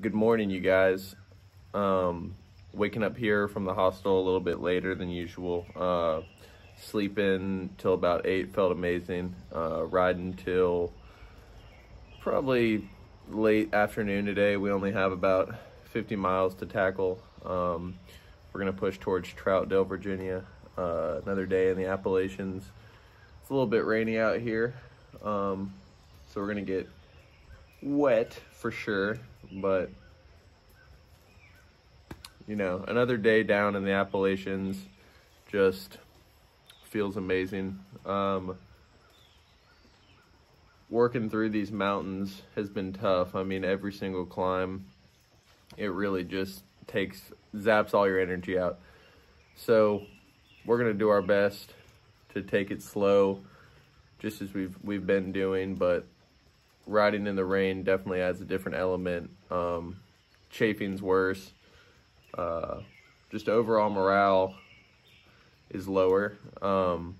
good morning, you guys. Um, waking up here from the hostel a little bit later than usual. Uh, sleeping till about 8 felt amazing. Uh, riding till probably late afternoon today. We only have about 50 miles to tackle. Um, we're going to push towards Troutdale, Virginia. Uh, another day in the Appalachians. It's a little bit rainy out here. Um, so we're going to get wet for sure, but you know, another day down in the Appalachians just feels amazing. Um, working through these mountains has been tough. I mean, every single climb, it really just takes, zaps all your energy out. So we're going to do our best to take it slow, just as we've, we've been doing, but riding in the rain definitely adds a different element. Um, chafing's worse. Uh, just overall morale is lower. Um,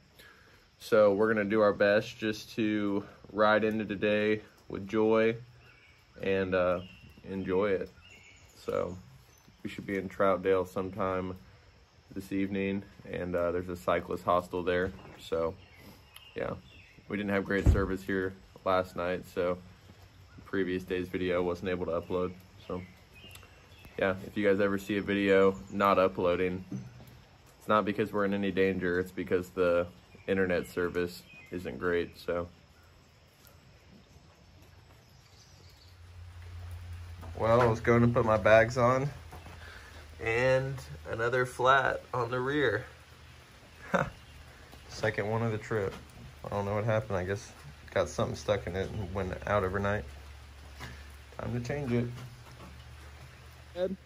so we're gonna do our best just to ride into today with joy and uh, enjoy it. So we should be in Troutdale sometime this evening, and uh, there's a cyclist hostel there. So yeah, we didn't have great service here last night, so previous day's video wasn't able to upload. So yeah, if you guys ever see a video not uploading, it's not because we're in any danger, it's because the internet service isn't great, so. Well, I was going to put my bags on and another flat on the rear. Second one of the trip. I don't know what happened. I guess got something stuck in it and went out overnight. Time to change it. Ed?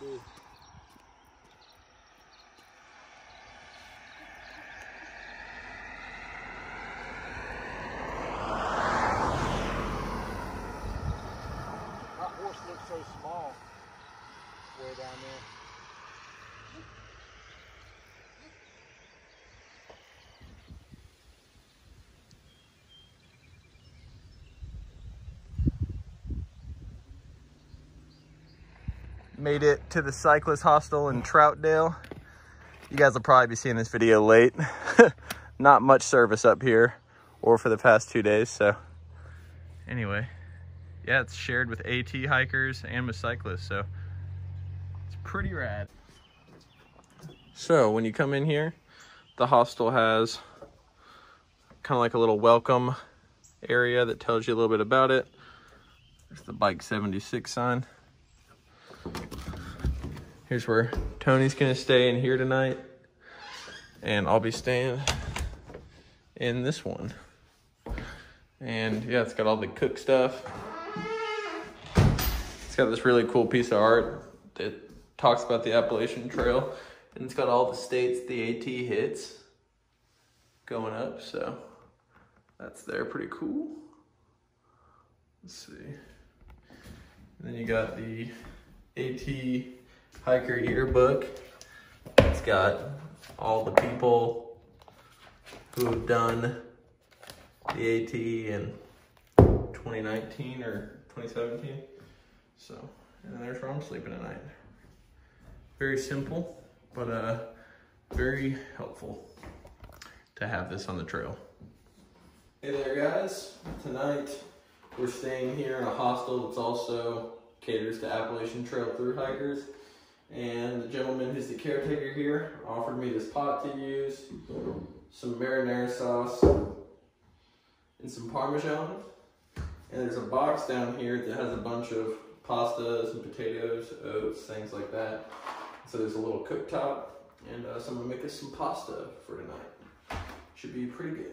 That horse looks so small way down there. made it to the cyclist hostel in Troutdale. You guys will probably be seeing this video late. Not much service up here or for the past two days, so. Anyway, yeah, it's shared with AT hikers and with cyclists, so it's pretty rad. So when you come in here, the hostel has kind of like a little welcome area that tells you a little bit about it. There's the bike 76 sign. Here's where Tony's gonna stay in here tonight. And I'll be staying in this one. And yeah, it's got all the cook stuff. Got this really cool piece of art that talks about the Appalachian Trail. And it's got all the states the AT hits going up, so that's there, pretty cool. Let's see. And then you got the AT Hiker Yearbook. It's got all the people who have done the AT in 2019 or 2017. So, and there's where I'm sleeping tonight. Very simple, but uh, very helpful to have this on the trail. Hey there guys, tonight we're staying here in a hostel that's also caters to Appalachian Trail through hikers. And the gentleman who's the caretaker here offered me this pot to use, some marinara sauce, and some Parmesan. And there's a box down here that has a bunch of pastas and potatoes, oats, things like that. So there's a little cooktop, and uh, so I'm gonna make us some pasta for tonight. Should be pretty good.